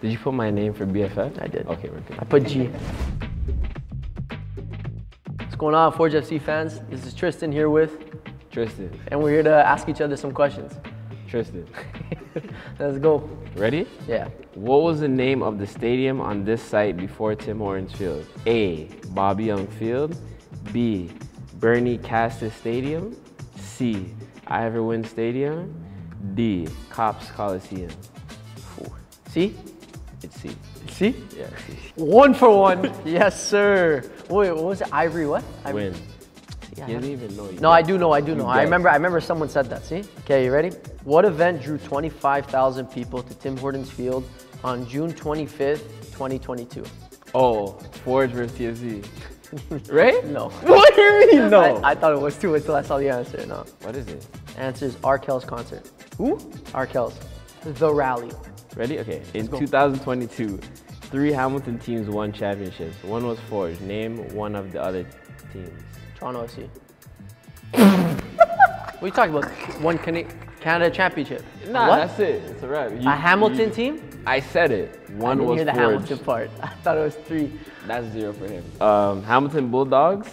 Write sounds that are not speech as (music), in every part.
Did you put my name for BFF? I did. Okay, we're good. I put G. What's going on, Forge FC fans? This is Tristan here with, Tristan. and we're here to ask each other some questions. Tristan. (laughs) Let's go. Ready? Yeah. What was the name of the stadium on this site before Tim Hortons Field? A. Bobby Young Field. B. Bernie Custis Stadium. C. Ivor Wynn Stadium. D. Copps Coliseum. Ooh. See? It's See? Yeah. One for one. (laughs) yes, sir. Wait, what was it? Ivory what? Ivory. Win. Yeah, You didn't even know. You No, I do know, I do know. I remember I remember someone said that, see? Okay, you ready? What event drew 25,000 people to Tim Hortons Field on June 25th, 2022? Oh, Forge versus TFC. (laughs) right? No. (laughs) What do you mean no? I, I thought it was two until I saw the answer. No. what is it? Answer is Arkells concert. Who? Arkells. The rally. Ready? Okay. In 2022, three Hamilton teams won championships. One was Forge. Name one of the other teams. Toronto FC. (laughs) what are you talking about? One Cana- Canada championship. Nah, what? that's it. It's a wrap. You- A Hamilton you- team? I said it. I One didn't was hear the Forge. Hamilton part. (laughs) I thought it was three. That's zero for him. Um, Hamilton Bulldogs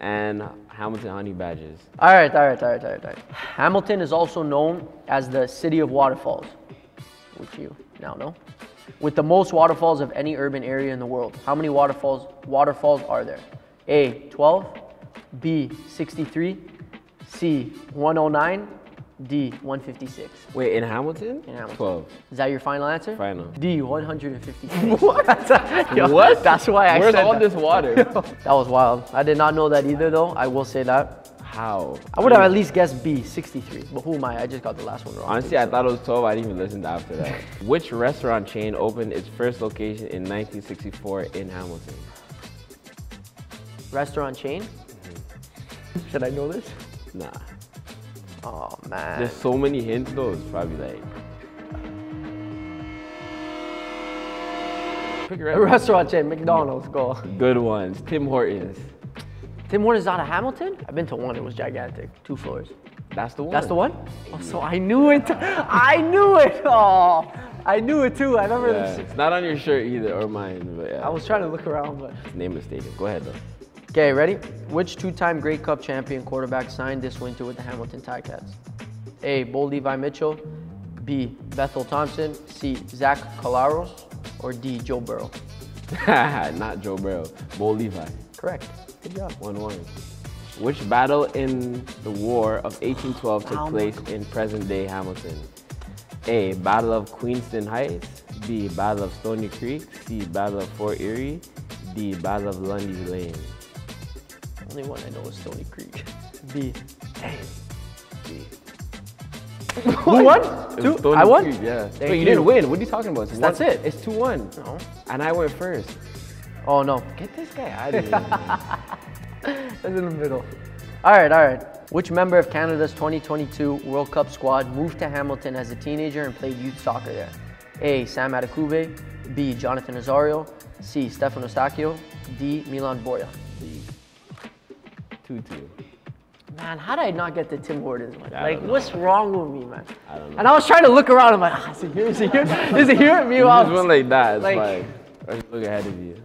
and Hamilton Honey Badgers. All right, all right, all right, all right, all right. Hamilton is also known as the city of waterfalls, which you now know, with the most waterfalls of any urban area in the world. How many waterfalls waterfalls are there? A 12, B 63, C 109, D 156. Wait, in Hamilton? In Hamilton. 12. Is that your final answer? Final. D 156. (laughs) what? Yo, (laughs) What? That's why I Where's said all that. this water? (laughs) That was wild. I did not know that either, though. I will say that. How? I would have at least guessed B 63, but who am I? I just got the last one wrong. Honestly, I thought it was 12. I didn't even listen to after that. (laughs) Which restaurant chain opened its first location in 1964 in Hamilton? Restaurant chain? Mm-hmm. Should I know this? Nah. Oh man. There's so many hints though. It's probably like. Pick (laughs) A restaurant chain, McDonald's, go. Good ones. Tim Hortons. Tim Hortons out of Hamilton? I've been to one, it was gigantic. Two floors. That's the one. That's the one? Oh, so I knew it. (laughs) I knew it. Oh, I knew it too. I remember Yeah, this. it's not on your shirt either or mine, but yeah. I was trying to look around, but. Name the stadium. Go ahead though. Okay, ready? Which two-time Grey Cup champion quarterback signed this winter with the Hamilton Ticats? A. Bo Levi Mitchell. B. Bethel Thompson. C. Zach Collaros. Or D. Joe Burrow. (laughs) not Joe Burrow. Bo Levi. Correct. Good job. 1 1. Which battle in the War of 1812 took Oh place in present day Hamilton? A. Battle of Queenston Heights. B. Battle of Stony Creek. C. Battle of Fort Erie. D. Battle of Lundy's Lane. Only one I know is Stony Creek. (laughs) B. B. (laughs) Who won? Two? I won? Creek, yeah. Wait, you you. didn't win. What are you talking about? It's That's one- it. It's 2 1. No. And I went first. Oh no. Get this guy out of here. (laughs) It's in the middle. All right, all right. Which member of Canada's 2022 World Cup squad moved to Hamilton as a teenager and played youth soccer there? A. Sam Adekugbe. B. Jonathan Osorio. C. Stephen Eustáquio. D. Milan Borjan. 2 2. Man, how did I not get the Tim Hortons one? I Like, what's wrong with me, man? I don't know. And I was trying to look around. I'm like, ah, is it here? Is it here? Is it here? Meanwhile, just went like that. It's like- like, look ahead of you.